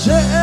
Sen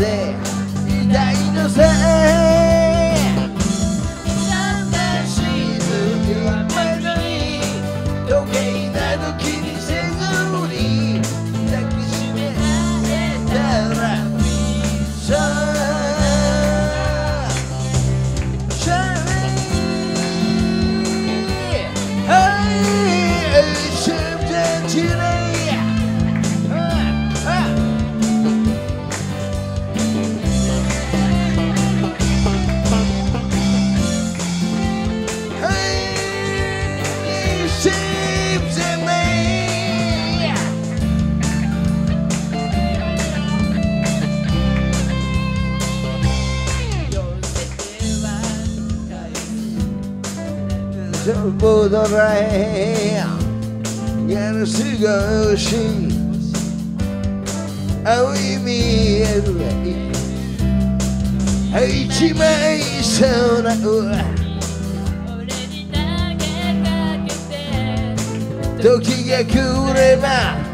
de se podrei Yer sugashi Toki ga kureba